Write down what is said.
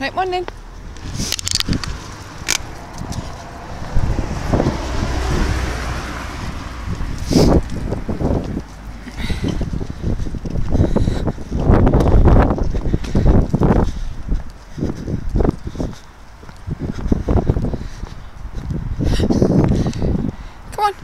Right morning. Come on.